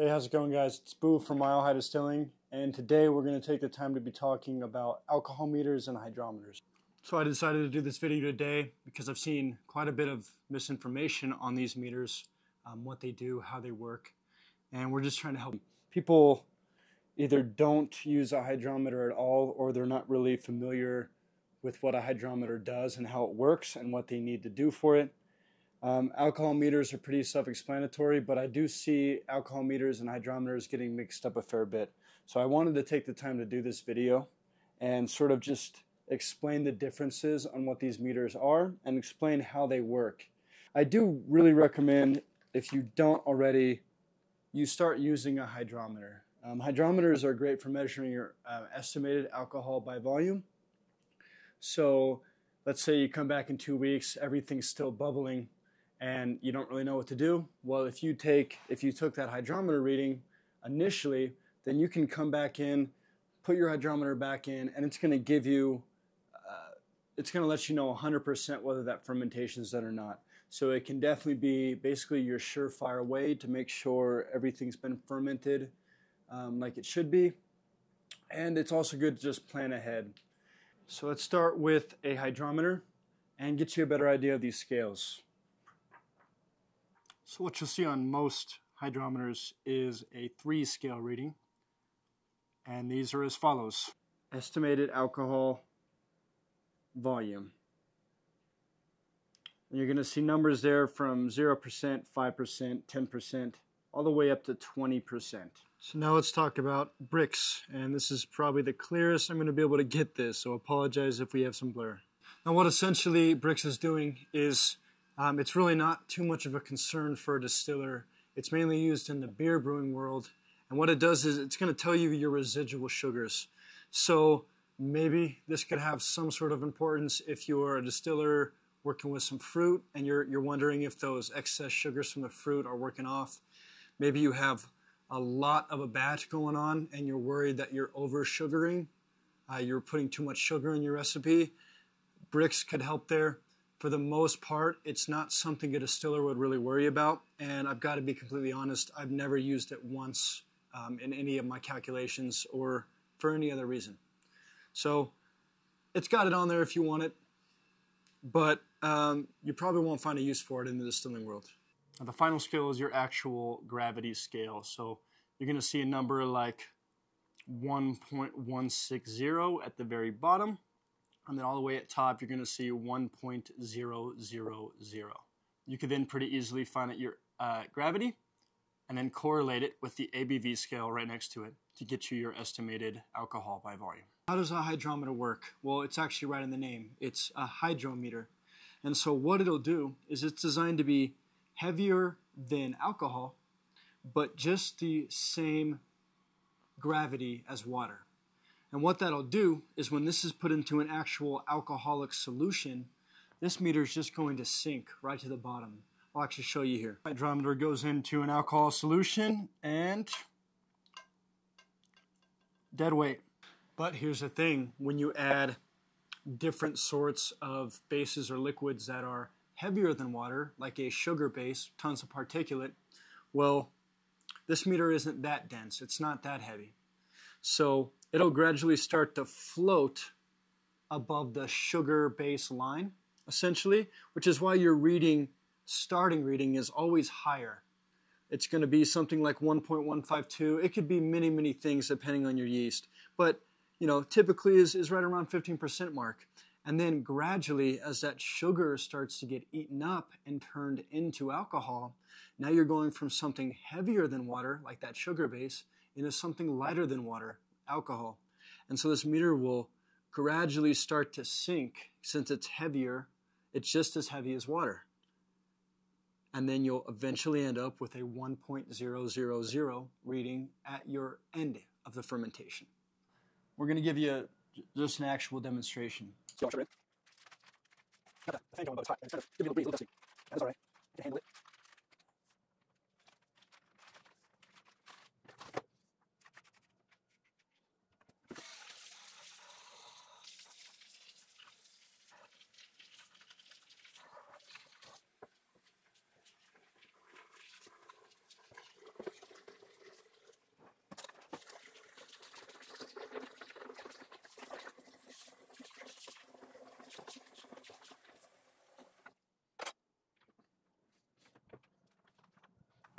Hey, how's it going, guys? It's Boo from Mile Hi Distilling, and today we're going to take the time to be talking about alcohol meters and hydrometers. So, I decided to do this video today because I've seen quite a bit of misinformation on these meters, um, what they do, how they work, and we're just trying to help people either don't use a hydrometer at all or they're not really familiar with what a hydrometer does and how it works and what they need to do for it. Um, alcohol meters are pretty self-explanatory, but I do see alcohol meters and hydrometers getting mixed up a fair bit. So I wanted to take the time to do this video and sort of just explain the differences on what these meters are and explain how they work. I do really recommend, if you don't already, you start using a hydrometer. Um, hydrometers are great for measuring your uh, estimated alcohol by volume. So let's say you come back in two weeks, everything's still bubbling, and you don't really know what to do. Well, if you take if you took that hydrometer reading initially, then you can come back in, put your hydrometer back in, and it's going to give you, uh, it's going to let you know 100% whether that fermentation is done or not. So it can definitely be basically your surefire way to make sure everything's been fermented um, like it should be. And it's also good to just plan ahead. So let's start with a hydrometer and get you a better idea of these scales. So what you'll see on most hydrometers is a three scale reading. And these are as follows. Estimated alcohol volume. And you're going to see numbers there from 0%, 5%, 10%, all the way up to 20%. So now let's talk about Brix, and this is probably the clearest I'm going to be able to get this, so apologize if we have some blur. Now what essentially Brix is doing is um, it's really not too much of a concern for a distiller. It's mainly used in the beer brewing world, and what it does is it's going to tell you your residual sugars. So maybe this could have some sort of importance if you're a distiller working with some fruit and you're, you're wondering if those excess sugars from the fruit are working off. Maybe you have a lot of a batch going on and you're worried that you're over sugaring, uh, you're putting too much sugar in your recipe, Brix could help there. For the most part, it's not something a distiller would really worry about. And I've got to be completely honest, I've never used it once um, in any of my calculations or for any other reason. So it's got it on there if you want it, but um, you probably won't find a use for it in the distilling world. Now, the final scale is your actual gravity scale. So you're going to see a number like 1.160 at the very bottom. And then all the way at top, you're going to see 1.000. You could then pretty easily find out your uh, gravity and then correlate it with the ABV scale right next to it to get you your estimated alcohol by volume. How does a hydrometer work? Well, it's actually right in the name. It's a hydrometer. And so what it'll do is it's designed to be heavier than alcohol, but just the same gravity as water. And what that'll do is when this is put into an actual alcoholic solution, this meter is just going to sink right to the bottom. I'll actually show you here. Hydrometer goes into an alcohol solution and dead weight. But here's the thing, when you add different sorts of bases or liquids that are heavier than water, like a sugar base, tons of particulate, well, this meter isn't that dense. It's not that heavy. So it'll gradually start to float above the sugar base line, essentially, which is why your reading, starting reading, is always higher. It's going to be something like 1.152. It could be many, many things depending on your yeast. But, you know, typically is, is right around 15% mark. And then gradually, as that sugar starts to get eaten up and turned into alcohol, now you're going from something heavier than water, like that sugar base, into something lighter than water, alcohol. And so this meter will gradually start to sink. Since it's heavier, it's just as heavy as water. And then you'll eventually end up with a 1.000 reading at your end of the fermentation. We're going to give you just an actual demonstration. So the of you a breeze, a little dusty. That's all right. You can handle it.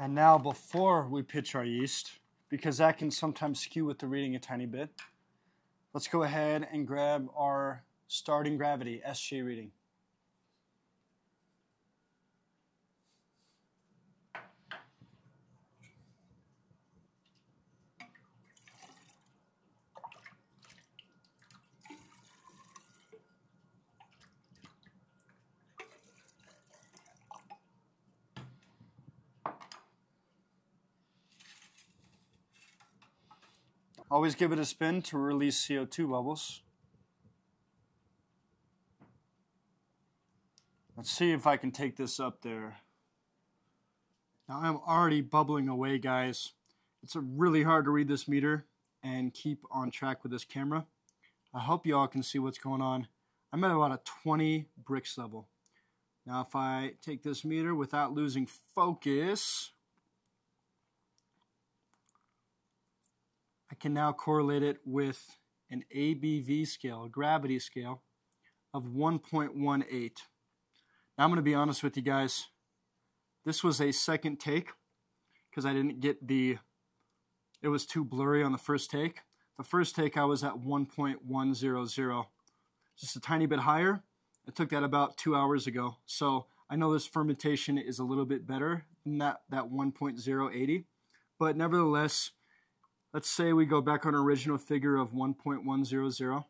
And now before we pitch our yeast, because that can sometimes skew with the reading a tiny bit, let's go ahead and grab our starting gravity, SG reading. Always give it a spin to release CO2 bubbles. Let's see if I can take this up there. Now I'm already bubbling away, guys. It's really hard to read this meter and keep on track with this camera. I hope you all can see what's going on. I'm at about a 20 Brix level. Now if I take this meter without losing focus, I can now correlate it with an ABV scale, a gravity scale of 1.18. Now I'm going to be honest with you guys. This was a second take because I didn't get the, it was too blurry on the first take. The first take I was at 1.100, just a tiny bit higher. I took that about two hours ago. So I know this fermentation is a little bit better than that, that 1.080, but nevertheless, Let's say we go back on our original figure of 1.100.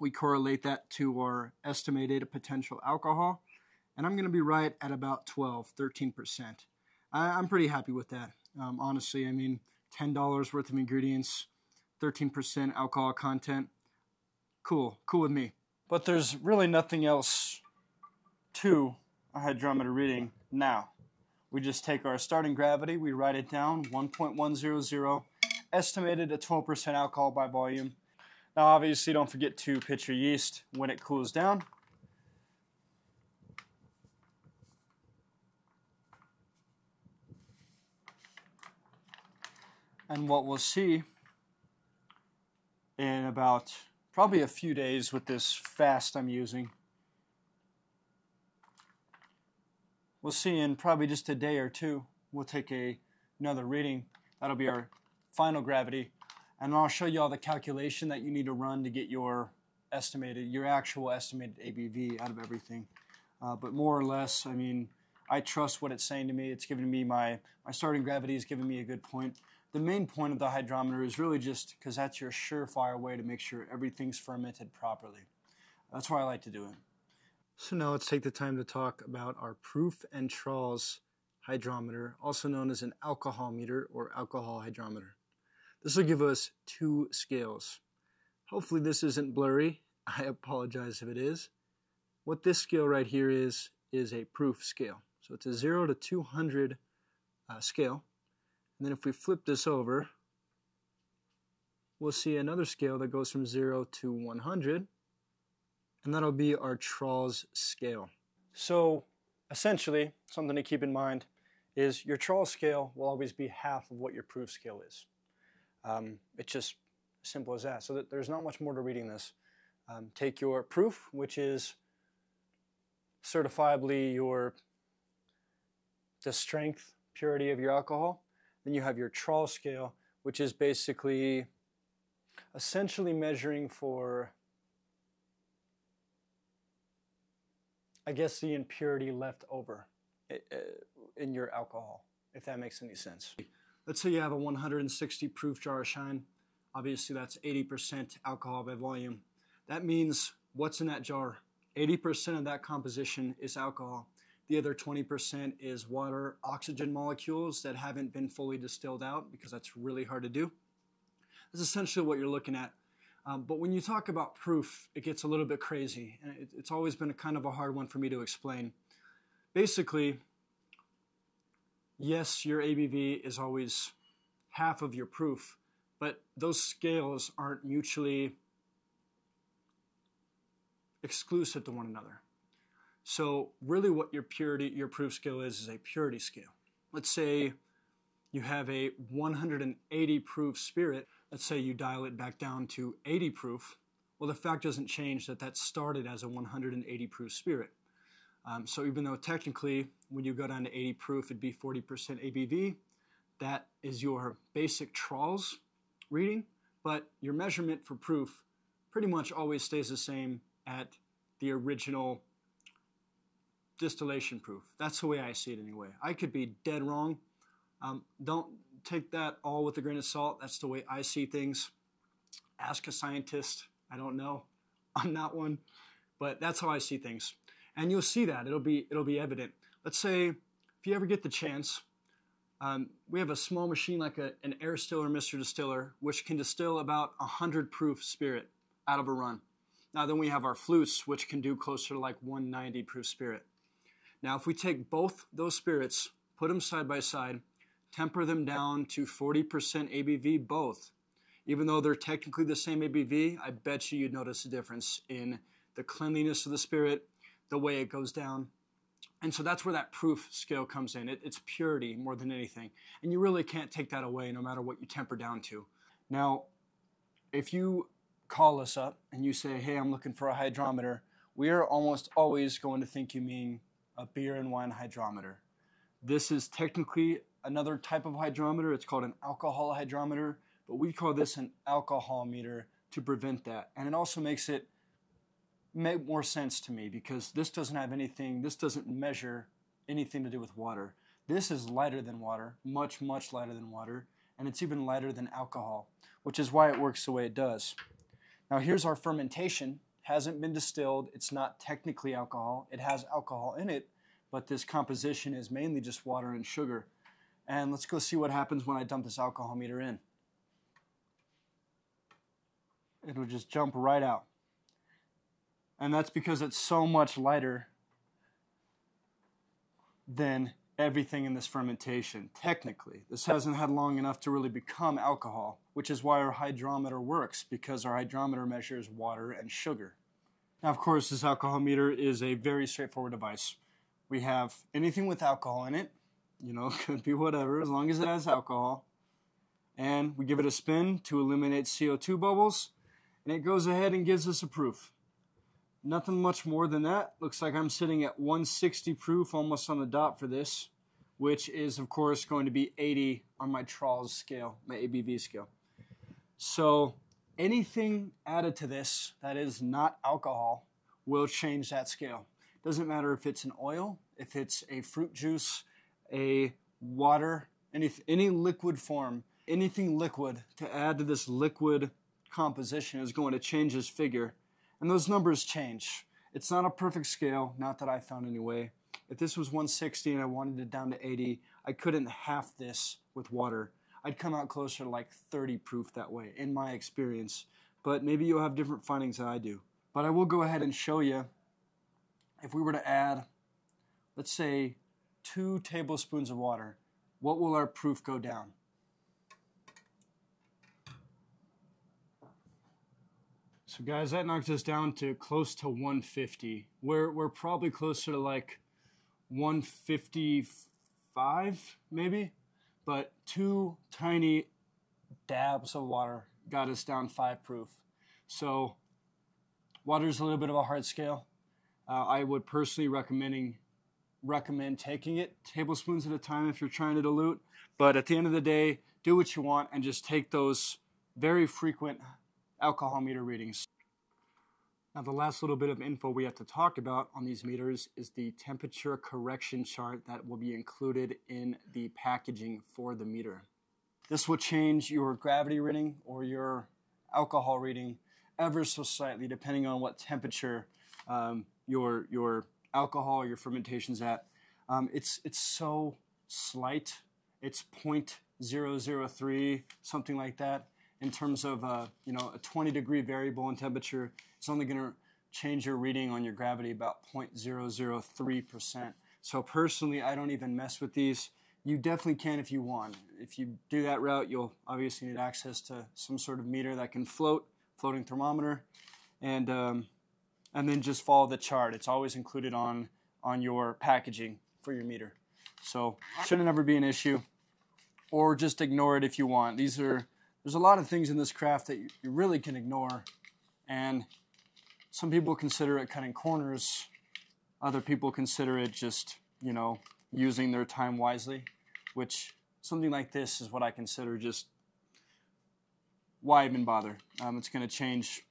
We correlate that to our estimated potential alcohol, and I'm going to be right at about 12, 13%. I, am pretty happy with that. Um, honestly, I mean, $10 worth of ingredients, 13% alcohol content. Cool, cool with me. But there's really nothing else to a hydrometer reading now. We just take our starting gravity, we write it down, 1.100, estimated at 12% alcohol by volume. Now obviously don't forget to pitch your yeast when it cools down. And what we'll see in about probably a few days with this fast I'm using, we'll see in probably just a day or two, we'll take a, another reading. That'll be our final gravity, and I'll show you all the calculation that you need to run to get your estimated, your actual estimated ABV out of everything. Uh, but more or less, I mean, I trust what it's saying to me. It's giving me my, my starting gravity is giving me a good point. The main point of the hydrometer is really just because that's your surefire way to make sure everything's fermented properly. That's why I like to do it. So now let's take the time to talk about our proof and Tralles hydrometer, also known as an alcohol meter or alcohol hydrometer. This will give us two scales. Hopefully this isn't blurry. I apologize if it is. What this scale right here is, is a proof scale. So it's a 0 to 200 uh, scale. And then if we flip this over, we'll see another scale that goes from 0 to 100. And that'll be our Tralles scale. So essentially, something to keep in mind is your Tralles scale will always be half of what your proof scale is. Um, it's just simple as that. So that there's not much more to reading this. Um, take your proof, which is certifiably your the strength, purity of your alcohol. Then you have your Tralles scale, which is basically essentially measuring for, I guess, the impurity left over in your alcohol, if that makes any sense. Let's say you have a 160 proof jar of shine. Obviously, that's 80% alcohol by volume. That means what's in that jar? 80% of that composition is alcohol. The other 20% is water, oxygen molecules that haven't been fully distilled out because that's really hard to do. That's essentially what you're looking at. Um, but when you talk about proof, it gets a little bit crazy. And it, it's always been a kind of a hard one for me to explain. Basically, yes, your ABV is always half of your proof, but those scales aren't mutually exclusive to one another. So really what your purity, your proof scale is, is a purity scale. Let's say you have a 180 proof spirit. Let's say you dial it back down to 80 proof. Well, the fact doesn't change that that started as a 180 proof spirit. Um, so even though technically when you go down to 80 proof, it'd be 40% ABV, that is your basic Tralles reading, but your measurement for proof pretty much always stays the same at the original distillation proof. That's the way I see it anyway. I could be dead wrong. Um, don't take that all with a grain of salt. That's the way I see things. Ask a scientist. I don't know. I'm not one, but that's how I see things. And you'll see that. It'll be it'll be evident. Let's say if you ever get the chance, um, we have a small machine like a, an air stiller, Mr. Distiller, which can distill about 100 proof spirit out of a run. Now then we have our flutes, which can do closer to like 190 proof spirit. Now if we take both those spirits, put them side by side, temper them down to 40% ABV both, even though they're technically the same ABV, I bet you you'd notice a difference in the cleanliness of the spirit, the way it goes down, and so that's where that proof scale comes in. It, it's purity more than anything. And you really can't take that away no matter what you temper down to. Now, if you call us up and you say, hey, I'm looking for a hydrometer, we are almost always going to think you mean a beer and wine hydrometer. This is technically another type of hydrometer. It's called an alcohol hydrometer, but we call this an alcohol meter to prevent that. And it also makes it make more sense to me because this doesn't have anything, this doesn't measure anything to do with water. This is lighter than water, much, much lighter than water, and it's even lighter than alcohol, which is why it works the way it does. Now here's our fermentation. Hasn't been distilled, it's not technically alcohol. It has alcohol in it, but this composition is mainly just water and sugar. And let's go see what happens when I dump this alcohol meter in. It'll just jump right out. And that's because it's so much lighter than everything in this fermentation, technically. This hasn't had long enough to really become alcohol, which is why our hydrometer works, because our hydrometer measures water and sugar. Now, of course, this alcohol meter is a very straightforward device. We have anything with alcohol in it, you know, could be whatever, as long as it has alcohol. And we give it a spin to eliminate CO2 bubbles, and it goes ahead and gives us a proof. Nothing much more than that. Looks like I'm sitting at 160 proof, almost on the dot for this, which is, of course, going to be 80 on my Tralles scale, my ABV scale. So anything added to this that is not alcohol will change that scale. Doesn't matter if it's an oil, if it's a fruit juice, a water, any, any liquid form, anything liquid to add to this liquid composition is going to change this figure and those numbers change. It's not a perfect scale, not that I found anyway. If this was 160 and I wanted it down to 80, I couldn't half this with water. I'd come out closer to like 30 proof that way, in my experience. But maybe you'll have different findings than I do. But I will go ahead and show you if we were to add, let's say, two tablespoons of water, what will our proof go down? So guys, that knocked us down to close to 150. We're, we're probably closer to like 155 maybe, but two tiny dabs of water got us down five proof. So water is a little bit of a hard scale. Uh, I would personally recommending recommend taking it tablespoons at a time if you're trying to dilute. But at the end of the day, do what you want and just take those very frequent alcohol meter readings. Now the last little bit of info we have to talk about on these meters is the temperature correction chart that will be included in the packaging for the meter. This will change your gravity reading or your alcohol reading ever so slightly depending on what temperature um, your, your alcohol or your fermentation's at. Um, it's, it's so slight. It's 0.003, something like that in terms of uh, you know a 20 degree variable in temperature. It's only going to change your reading on your gravity about 0.003%. So personally, I don't even mess with these. You definitely can if you want. If you do that route, you'll obviously need access to some sort of meter that can float, floating thermometer, and um, and then just follow the chart. It's always included on on your packaging for your meter. So shouldn't ever be an issue. Or just ignore it if you want. These are there's a lot of things in this craft that you, really can ignore, and some people consider it cutting corners Other people consider it just, you know, using their time wisely, which something like this is what I consider just why even bother? Um, it's going to change.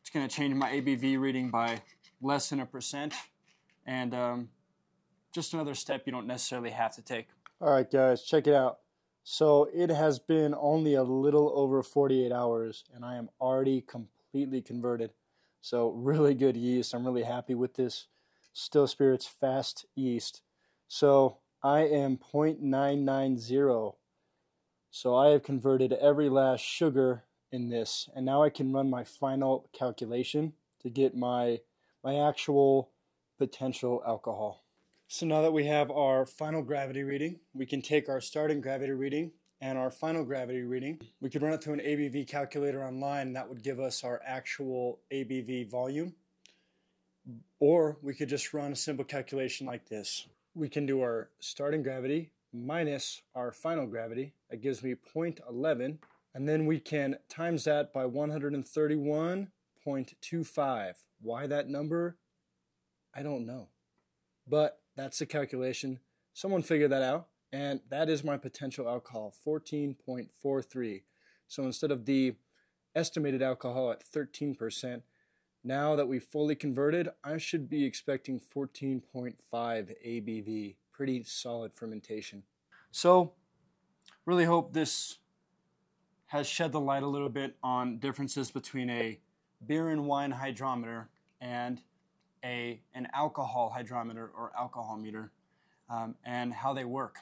It's going to change my ABV reading by less than a percent, and um, just another step you don't necessarily have to take. All right, guys, check it out. So it has been only a little over 48 hours, and I am already completely converted. So really good yeast. I'm really happy with this Still Spirits Fast Yeast. So I am 0.990 so I have converted every last sugar in this, and now I can run my final calculation to get my, my actual potential alcohol. So now that we have our final gravity reading, we can take our starting gravity reading and our final gravity reading. We could run it through an ABV calculator online, that would give us our actual ABV volume. Or we could just run a simple calculation like this. We can do our starting gravity minus our final gravity. That gives me 0.11. And then we can times that by 131.25. Why that number? I don't know. But that's the calculation. Someone figured that out. And that is my potential alcohol, 14.43. So instead of the estimated alcohol at 13%, now that we've fully converted, I should be expecting 14.5 ABV pretty solid fermentation. So, really hope this has shed the light a little bit on differences between a beer and wine hydrometer and a, an alcohol hydrometer or alcohol meter um, and how they work.